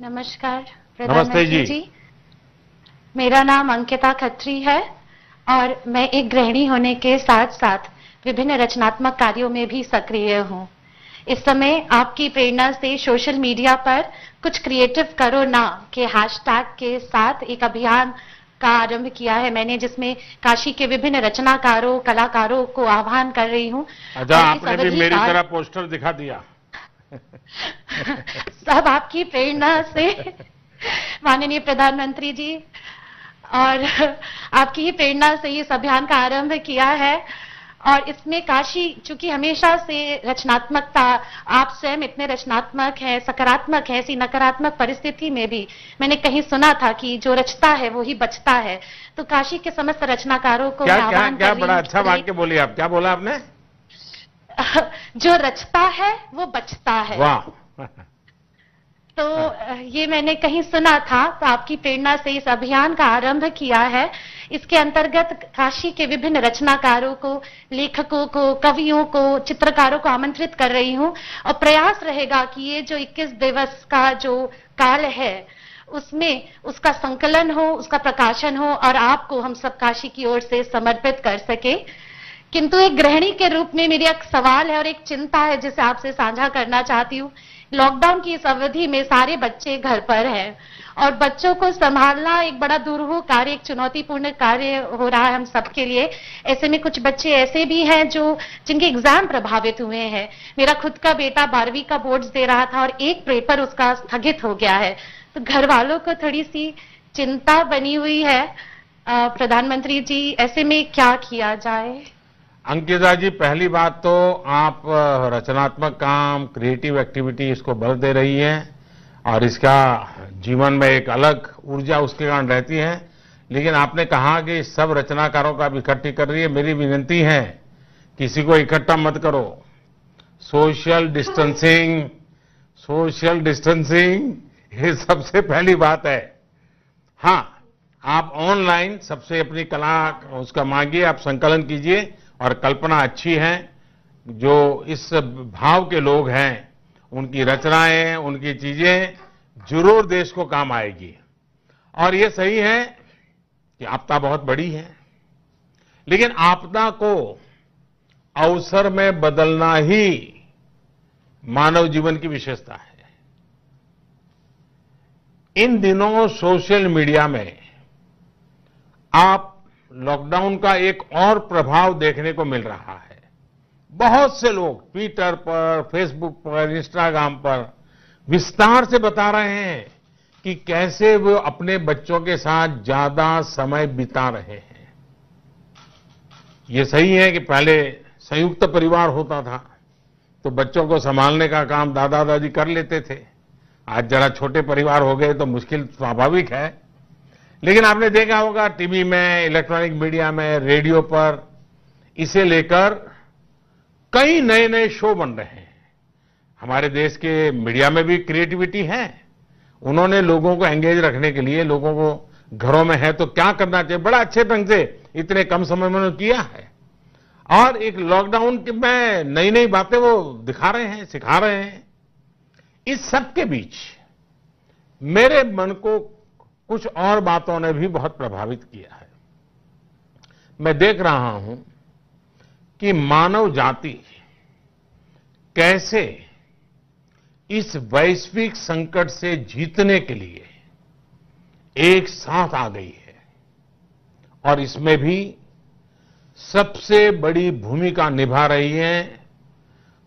नमस्कार नमस्ते प्रधानमंत्री जी। जी। मेरा नाम अंकिता खत्री है और मैं एक गृहिणी होने के साथ साथ विभिन्न रचनात्मक कार्यों में भी सक्रिय हूँ। इस समय आपकी प्रेरणा से सोशल मीडिया पर कुछ क्रिएटिव करो ना के हैशटैग के साथ एक अभियान का आरंभ किया है मैंने जिसमें काशी के विभिन्न रचनाकारों कलाकारों को आह्वान कर रही हूँ। अच्छा आपने भी मेरी तरह पोस्टर दिखा दिया। सब आपकी प्रेरणा से। माननीय प्रधानमंत्री जी और आपकी ही प्रेरणा से इस अभियान का आरंभ किया है और इसमें काशी चूँकि हमेशा से रचनात्मकता आप स्वयं इतने रचनात्मक है सकारात्मक है ऐसी नकारात्मक परिस्थिति में भी मैंने कहीं सुना था कि जो रचता है वो ही बचता है। तो काशी के समस्त रचनाकारों को क्या क्या क्या बड़ा अच्छा वाक्य बोली आप। क्या बोला आपने? जो रचता है वो बचता है। वाह। तो ये मैंने कहीं सुना था तो आपकी प्रेरणा से इस अभियान का आरंभ किया है। इसके अंतर्गत काशी के विभिन्न रचनाकारों को, लेखकों को, कवियों को, चित्रकारों को आमंत्रित कर रही हूँ और प्रयास रहेगा कि ये जो 21 दिवस का जो काल है, उसमें उसका संकलन हो, उसका प्रकाशन हो और आपको हम सब काशी की ओर से समर्पित कर सके। किंतु एक गृहिणी के रूप में मेरी एक सवाल है और एक चिंता है जिसे आपसे साझा करना चाहती हूँ। लॉकडाउन की इस अवधि में सारे बच्चे घर पर हैं और बच्चों को संभालना एक बड़ा दुरूह कार्य, एक चुनौतीपूर्ण कार्य हो रहा है हम सबके लिए। ऐसे में कुछ बच्चे ऐसे भी हैं जो, जिनके एग्ज़ाम प्रभावित हुए हैं। मेरा खुद का बेटा बारहवीं का बोर्ड दे रहा था और एक पेपर उसका स्थगित हो गया है। तो घर वालों को थोड़ी सी चिंता बनी हुई है। प्रधानमंत्री जी, ऐसे में क्या किया जाए? अंकिता जी, पहली बात तो आप रचनात्मक काम क्रिएटिव एक्टिविटी इसको बल दे रही हैं और इसका जीवन में एक अलग ऊर्जा उसके कारण रहती है। लेकिन आपने कहा कि सब रचनाकारों का आप इकट्ठी कर रही है। मेरी विनती है, किसी को इकट्ठा मत करो। सोशल डिस्टेंसिंग सोशल डिस्टेंसिंग ये सबसे पहली बात है। हाँ आप ऑनलाइन सबसे अपनी कला, उसका मांगिए, आप संकलन कीजिए। और कल्पना अच्छी है, जो इस भाव के लोग हैं, उनकी रचनाएँ, उनकी चीज़ें ज़रूर देश को काम आएगी। और ये सही है कि आपदा बहुत बड़ी है, लेकिन आपदा को अवसर में बदलना ही मानव जीवन की विशेषता है। इन दिनों सोशल मीडिया में आप लॉकडाउन का एक और प्रभाव देखने को मिल रहा है। बहुत से लोग ट्विटर पर, फेसबुक पर, इंस्टाग्राम पर विस्तार से बता रहे हैं कि कैसे वो अपने बच्चों के साथ ज़्यादा समय बिता रहे हैं। ये सही है कि पहले संयुक्त परिवार होता था तो बच्चों को संभालने का काम दादा दादी कर लेते थे। आज जरा छोटे परिवार हो गए तो मुश्किल स्वाभाविक है लेकिन आपने देखा होगा, टीवी में, इलेक्ट्रॉनिक मीडिया में, रेडियो पर, इसे लेकर कई नए नए शो बन रहे हैं। हमारे देश के मीडिया में भी क्रिएटिविटी है। उन्होंने लोगों को एंगेज रखने के लिए, लोगों को घरों में है तो क्या करना चाहिए? बड़ा अच्छे ढंग से इतने कम समय में उन्होंने किया है। और एक लॉकडाउन में नई नई बातें वो दिखा रहे हैं, सिखा रहे हैं। इस सब के बीच मेरे मन को कुछ और बातों ने भी बहुत प्रभावित किया है। मैं देख रहा हूँ कि मानव जाति कैसे इस वैश्विक संकट से जीतने के लिए एक साथ आ गई है और इसमें भी सबसे बड़ी भूमिका निभा रही है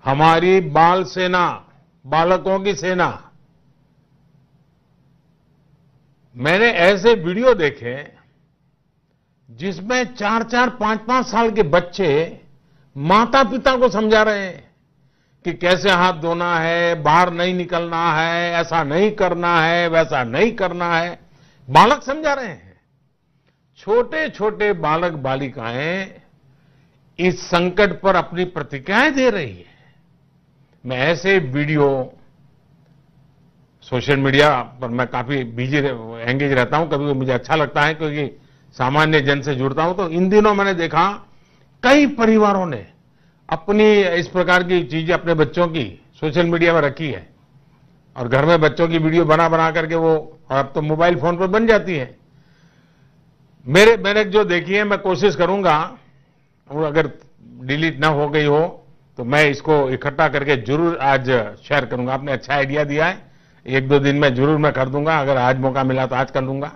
हमारी बाल सेना, बालकों की सेना। मैंने ऐसे वीडियो देखे जिसमें चार चार पाँच पाँच साल के बच्चे माता पिता को समझा रहे हैं कि कैसे हाथ धोना है, बाहर नहीं निकलना है, ऐसा नहीं करना है, वैसा नहीं करना है। बालक समझा रहे हैं। छोटे छोटे बालक बालिकाएँ इस संकट पर अपनी प्रतिक्रियाएँ दे रही है। मैं ऐसे वीडियो सोशल मीडिया पर मैं काफ़ी बिज़ी एंगेज रहता हूँ। कभी कभी मुझे अच्छा लगता है, क्योंकि सामान्य जन से जुड़ता हूँ। तो इन दिनों मैंने देखा, कई परिवारों ने अपनी इस प्रकार की चीज़ें अपने बच्चों की सोशल मीडिया में रखी है। और घर में बच्चों की वीडियो बना बना करके वो, और अब तो मोबाइल फ़ोन पर बन जाती है। मेरे, मैंने जो देखी है, मैं कोशिश करूँगा, वो अगर डिलीट ना हो गई हो तो मैं इसको इकट्ठा करके ज़रूर आज शेयर करूँगा। आपने अच्छा आइडिया दिया है। एक दो दिन में ज़रूर मैं कर दूँगा, अगर आज मौका मिला तो आज कर दूँगा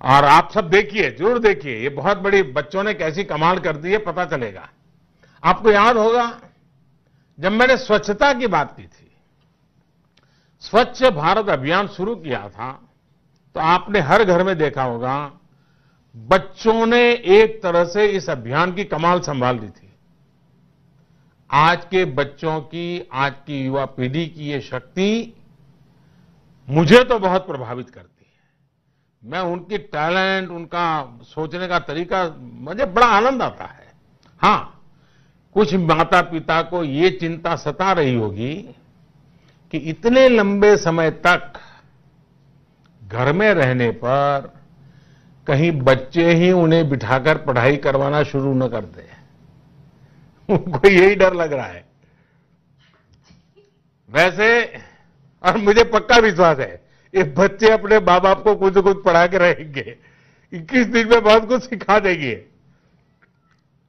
और आप सब देखिए, ज़रूर देखिए, ये बहुत बड़ी, बच्चों ने कैसी कमाल कर दी है, पता चलेगा। आपको याद होगा, जब मैंने स्वच्छता की बात की थी, स्वच्छ भारत अभियान शुरू किया था तो आपने हर घर में देखा होगा, बच्चों ने एक तरह से इस अभियान की कमाल संभाल ली थी। आज के बच्चों की, आज की युवा पीढ़ी की ये शक्ति मुझे तो बहुत प्रभावित करती है। मैं उनकी टैलेंट, उनका सोचने का तरीका, मुझे बड़ा आनंद आता है। हाँ, कुछ माता पिता को ये चिंता सता रही होगी कि इतने लंबे समय तक घर में रहने पर कहीं बच्चे ही उन्हें बिठाकर पढ़ाई करवाना शुरू न कर दे। उनको यही डर लग रहा है। वैसे और मुझे पक्का विश्वास है, ये बच्चे अपने माँ बाप को कुछ कुछ पढ़ा के रहेंगे। इक्कीस दिन में बहुत कुछ सिखा देंगे।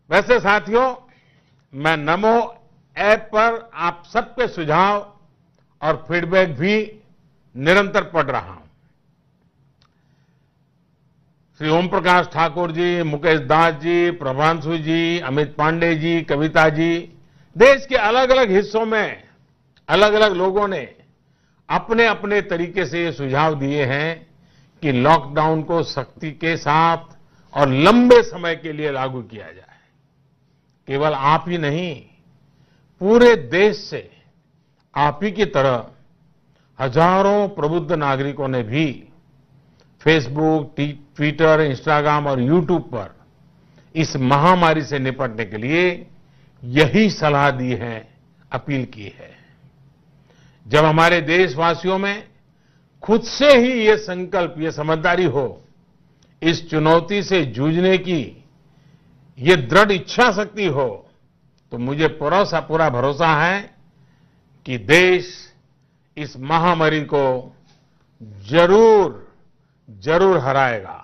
वैसे साथियों, मैं नमो ऐप पर आप सबके सुझाव और फीडबैक भी निरंतर पढ़ रहा हूँ। श्री ओम प्रकाश ठाकुर जी, मुकेश दास जी, प्रभांशु जी, अमित पांडे जी, कविता जी, देश के अलग अलग हिस्सों में अलग अलग लोगों ने अपने अपने तरीके से ये सुझाव दिए हैं कि लॉकडाउन को सख्ती के साथ और लंबे समय के लिए लागू किया जाए। केवल आप ही नहीं, पूरे देश से आप ही की तरह हज़ारों प्रबुद्ध नागरिकों ने भी फेसबुक ट्विटर इंस्टाग्राम और यूट्यूब पर इस महामारी से निपटने के लिए यही सलाह दी है, अपील की है। जब हमारे देशवासियों में खुद से ही ये संकल्प, ये समझदारी हो, इस चुनौती से जूझने की ये दृढ़ इच्छा शक्ति हो तो मुझे पूरा पूरा भरोसा है कि देश इस महामारी को ज़रूर ज़रूर हराएगा।